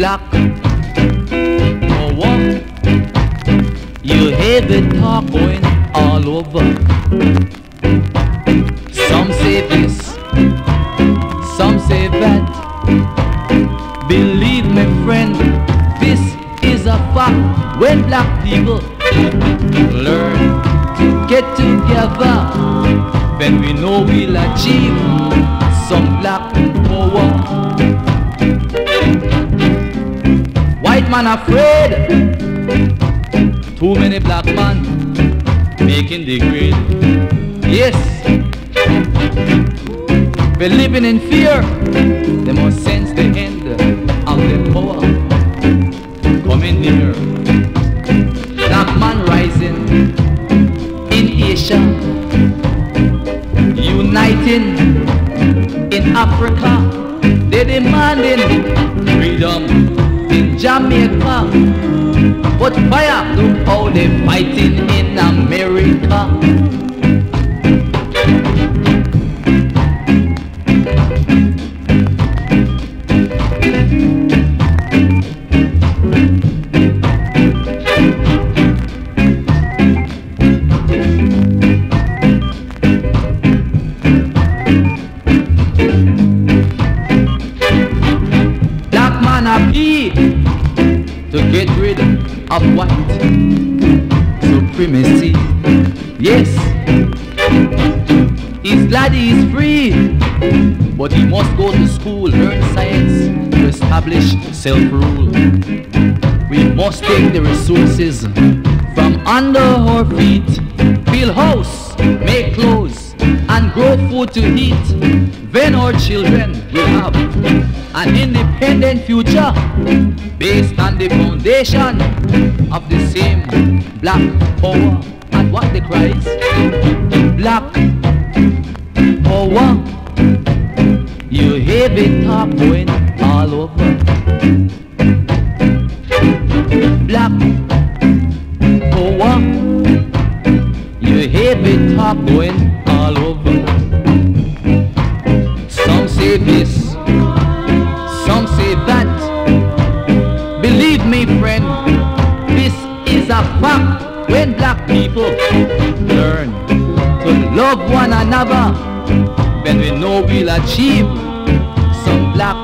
block or oh, walk, you hear the talk going all over. Some say this, some say that. Believe me, friend, this is a fact. When black people learn to get together, then we know we'll achieve some black power. Man afraid, too many black man making the grade. Yes, we're living in fear. They must sense the end of their power coming near. Black man rising in Asia, uniting in Africa. They demanding freedom in Jamaica. But fire, look how they fighting in America. Of white supremacy. Yes, his glad is free, but he must go to school, learn science to establish self-rule. We must take the resources from under our feet, build house, make clothes, and grow food to eat. Then our children will have an independent future based on the foundation of the same black power. And what the cries? Black power. You hear the talk going all over. Black power. You hear the talk going love one another, then we know we'll achieve some black